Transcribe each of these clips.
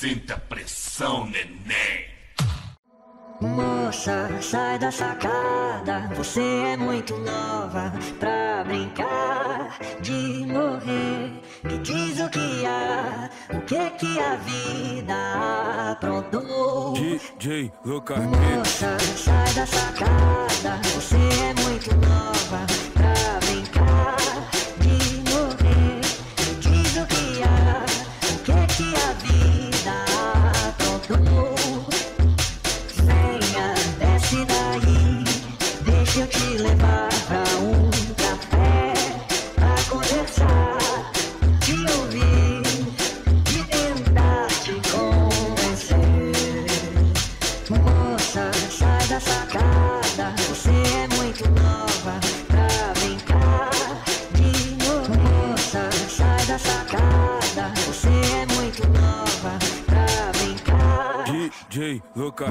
Sinta pressão, neném. Moça, sai da sacada. Você é muito nova pra brincar de morrer. Me diz o que há, o que é que a vida aprontou. DJ Lucas. Moça, sai da sacada. Você рука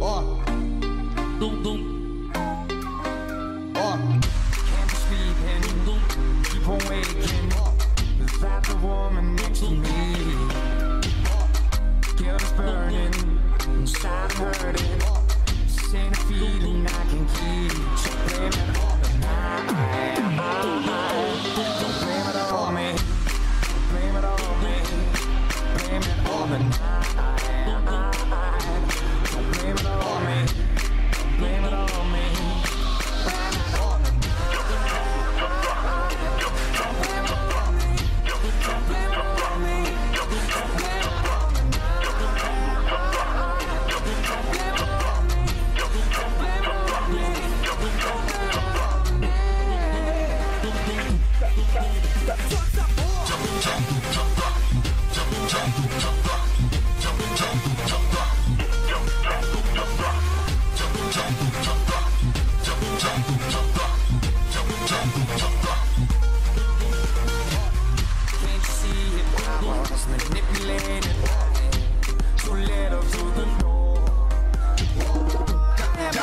Ó. Ó. Can't be sleeping, keep on waking. Without the woman next to me. Guilt is burning, inside hurting. This ain't a feeling I can keep. So blame it on the night. Don't blame it on me. Blame it on me. Blame it on the night.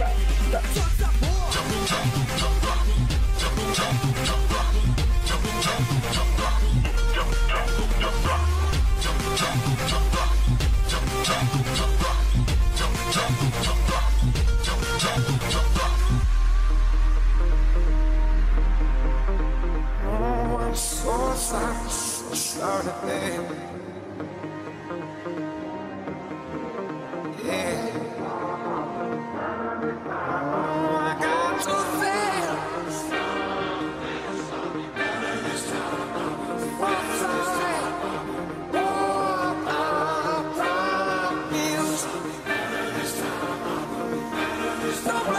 Oh, I'm so sorry, so sorry, baby. Don't